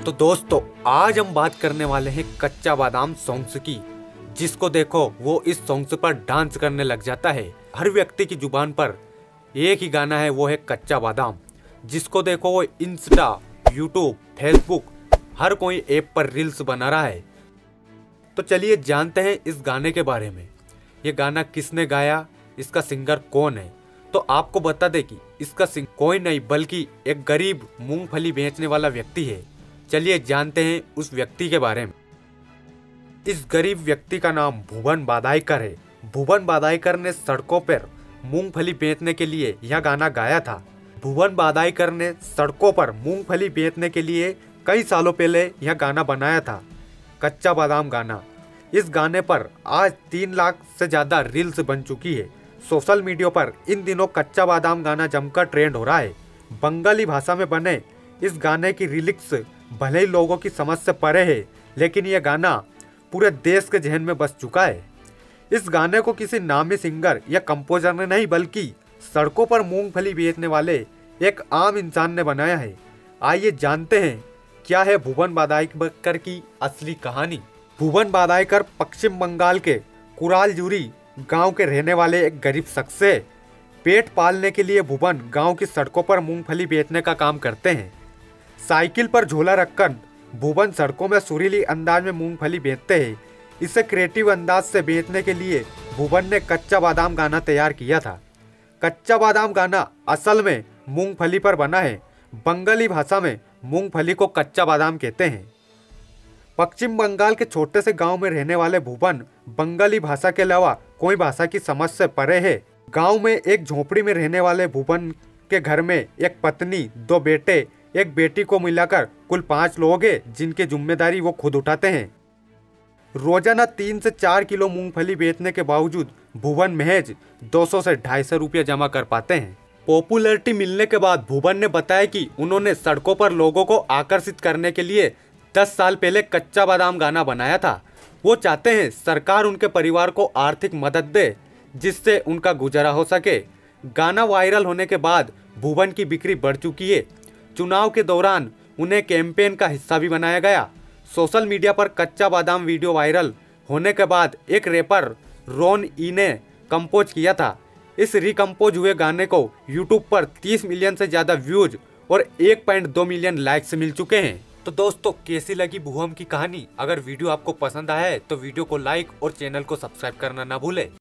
तो दोस्तों, आज हम बात करने वाले हैं कच्चा बादाम सॉन्ग्स की। जिसको देखो, वो इस सॉन्ग्स पर डांस करने लग जाता है। हर व्यक्ति की ज़ुबान पर एक ही गाना है, वो है कच्चा बादाम। जिसको देखो, वो इंस्टा यूट्यूब फेसबुक हर कोई ऐप पर रील्स बना रहा है। तो चलिए जानते हैं इस गाने के बारे में। ये गाना किसने गाया? इसका सिंगर कौन है? तो आपको बता दे कि इसका सिंग, कोई नहीं, बल्कि एक गरीब मूंगफली बेचने वाला व्यक्ति है। चलिए जानते हैं उस व्यक्ति के बारे में। इस गरीब व्यक्ति का नाम भुवन बादाईकर है। भुवन बादाईकर ने सड़कों पर मूंगफली बेचने के लिए यह गाना गाया था। भुवन बादाईकर ने सड़कों पर मूंगफली बेचने के लिए कई सालों पहले यह गाना बनाया था। कच्चा बादाम गाना। इस गाने पर आज तीन लाख से ज़्यादा रील्स बन चुकी है। सोशल मीडिया पर इन दिनों कच्चा बादाम गाना जमकर ट्रेंड हो रहा है। बंगाली भाषा में बने इस गाने की रिलिक्स भले ही लोगों की समझ से परे है, लेकिन यह गाना पूरे देश के जहन में बस चुका है। इस गाने को किसी नामी सिंगर या कंपोजर ने नहीं, बल्कि सड़कों पर मूंगफली बेचने वाले एक आम इंसान ने बनाया है। आइए जानते हैं, क्या है भुवन बादाईकर की असली कहानी। भुवन बादाईकर पश्चिम बंगाल के कुरालजुरी गाँव के रहने वाले एक गरीब शख्स से पेट पालने के लिए भुवन गाँव की सड़कों पर मूंगफली बेचने का काम करते हैं। साइकिल पर झोला रखकर भुवन सड़कों में सुरीली अंदाज में मूंगफली बेचते हैं। इसे क्रिएटिव अंदाज से बेचने के लिए भुवन ने कच्चा बादाम गाना तैयार किया था। कच्चा बादाम गाना असल में मूंगफली पर बना है। बंगाली भाषा में मूंगफली को कच्चा बादाम कहते हैं। पश्चिम बंगाल के छोटे से गाँव में रहने वाले भुवन बंगाली भाषा के अलावा कोई भाषा की समझ से परे है। गाँव में एक झोपड़ी में रहने वाले भुवन के घर में एक पत्नी, दो बेटे, एक बेटी को मिलाकर कुल पाँच लोग हैं, जिनकी ज़िम्मेदारी वो खुद उठाते हैं। रोज़ाना तीन से चार किलो मूंगफली बेचने के बावजूद भुवन महज 200 से ढाई सौ रुपया जमा कर पाते हैं। पॉपुलैरिटी मिलने के बाद भुवन ने बताया कि उन्होंने सड़कों पर लोगों को आकर्षित करने के लिए 10 साल पहले कच्चा बादाम गाना बनाया था। वो चाहते हैं सरकार उनके परिवार को आर्थिक मदद दे, जिससे उनका गुजारा हो सके। गाना वायरल होने के बाद भुवन की बिक्री बढ़ चुकी है। चुनाव के दौरान उन्हें कैंपेन का हिस्सा भी बनाया गया। सोशल मीडिया पर कच्चा बादाम वीडियो वायरल होने के बाद एक रेपर, रोन ई, ने कंपोज किया था। इस रिकम्पोज हुए गाने को यूट्यूब पर 30 मिलियन से ज़्यादा व्यूज़ और 1.2 मिलियन लाइक्स मिल चुके हैं। तो दोस्तों, कैसी लगी भूहम की कहानी? अगर वीडियो आपको पसंद आया है तो वीडियो को लाइक और चैनल को सब्सक्राइब करना ना भूले।